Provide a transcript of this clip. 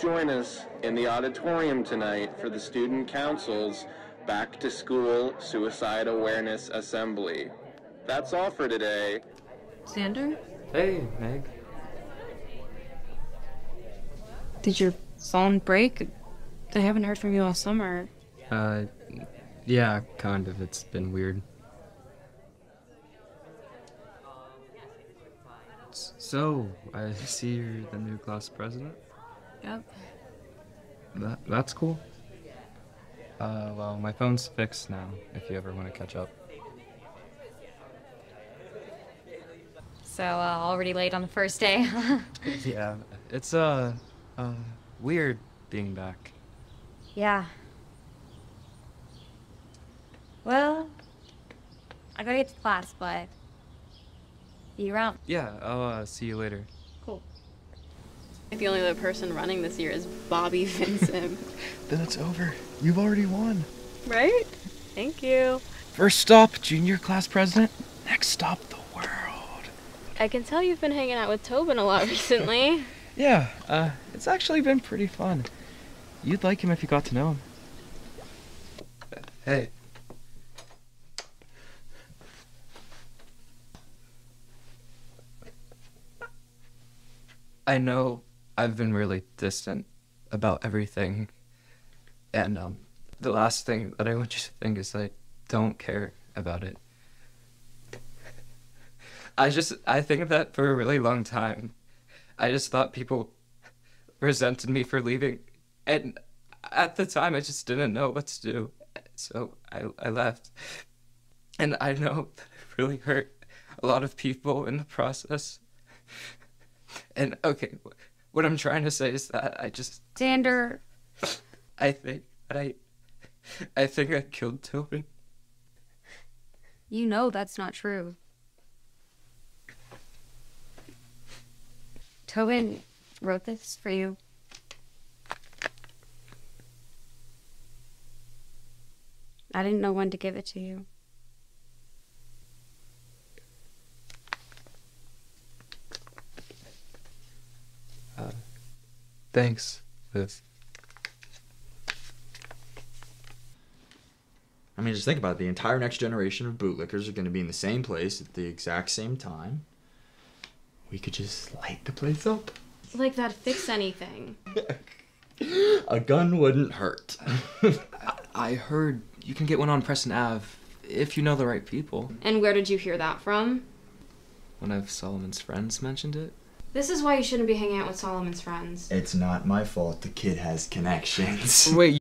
join us in the auditorium tonight for the Student Council's Back to School Suicide Awareness Assembly. That's all for today. Xander? Hey, Meg. Did your phone break? I haven't heard from you all summer. Uh, yeah, kind of. It's been weird. So, I see you're the new class president. Yep. That that's cool. Uh, well, my phone's fixed now. If you ever want to catch up. So, uh, already late on the first day. Yeah, it's uh, uh, weird being back. yeah. Well, I gotta get to class, but. You around? Yeah, I'll uh, see you later. Cool. If the only other person running this year is Bobby Vincent. Then it's over. You've already won. right? Thank you. First stop, junior class president. Next stop, the world. I can tell you've been hanging out with Tobin a lot recently. Yeah, uh, it's actually been pretty fun. You'd like him if you got to know him. Hey. I know I've been really distant about everything. And um the last thing that I want you to think is I don't care about it. I just I think of that for a really long time. I just thought people resented me for leaving and at the time I just didn't know what to do. So I I left. And I know that it really hurt a lot of people in the process. And okay, what I'm trying to say is that I just Xander, I think that I I think I killed Tobin. you know that's not true. Tobin wrote this for you. I didn't know when to give it to you. Thanks, Liz. I mean, just think about it. The entire next generation of bootlickers are going to be in the same place at the exact same time. We could just light the place up. like that fix anything. A gun wouldn't hurt. I heard you can get one on Preston Ave if you know the right people. And where did you hear that from? One of Solomon's friends mentioned it. This is why you shouldn't be hanging out with Solomon's friends. it's not my fault the kid has connections. Wait,